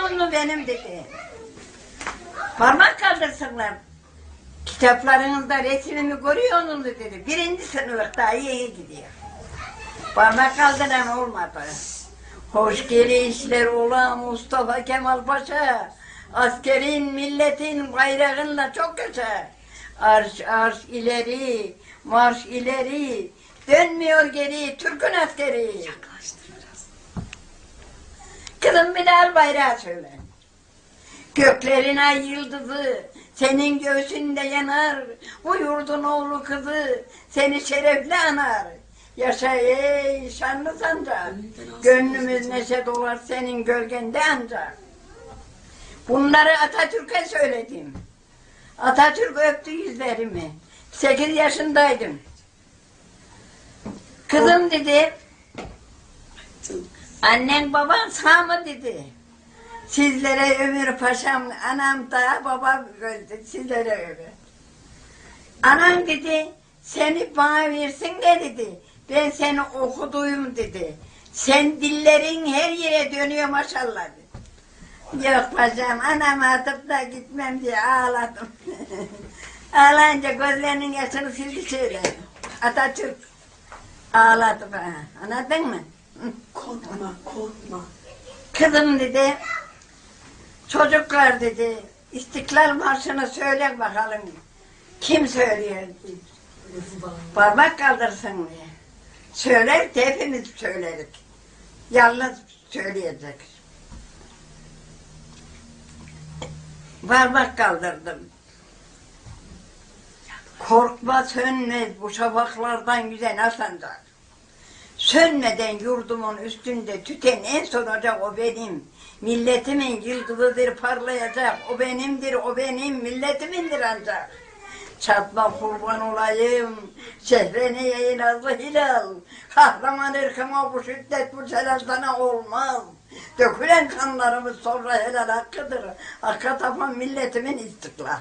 görüyor musun benim dedi. Parmak kaldırsınlar. Kitaplarınızda resmimi görüyor musunuz dedi. Birinci sınıfta iyi gidiyor. Parmak kaldıran olmadı. Hoş gelişler ola Mustafa Kemal Paşa. Askerin, milletin bayrağınla çok yaşa. Arş arş ileri, marş ileri. Dönmüyor geri Türk'ün askeri. Kızım bir daha bayrağı söyle. Göklerin ay yıldızı senin göğsünde yanar. Bu yurdun oğlu kızı seni şerefle anar. Yaşa ey şanlı sancak. Gönlümüz neşe dolar senin gölgende ancak. Bunları Atatürk'e söyledim. Atatürk öptü yüzlerimi. Sekiz yaşındaydım. Kızım dedi, annen baban sağ mı dedi. Sizlere ömür paşam, anam da babam öldü, sizlere ömür. Anam dedi, seni bana versin de dedi, ben seni okuduyum dedi. Sen dillerin her yere dönüyor maşallah dedi. Yok paşam, anam atıp da gitmem diye ağladım. Ağlayınca gözlerinin yaşını sildi şöyle. Atatürk ağladı bana, anladın mı? Korkma, korkma. Kızım dedi, çocuklar dedi, İstiklal Marşı'nı söyle bakalım. Kim söylüyor? Parmak kaldırsın diye. Söyler de hepimiz söylerik. Yalnız söyleyecek. Parmak kaldırdım. Korkma sönmez bu şafaklardan güzel asancak. Sönmeden yurdumun üstünde tüten en son ocak o benim. Milletimin yıldızıdır parlayacak. O benimdir, o benim, milletimindir ancak. Çatma kurban olayım, şehrene yayın azlı hilal. Kahraman ırkıma bu şiddet bu celal sana olmaz. Dökülen kanlarımız sonra helal hakkıdır. Hakka tapan milletimin istiklal.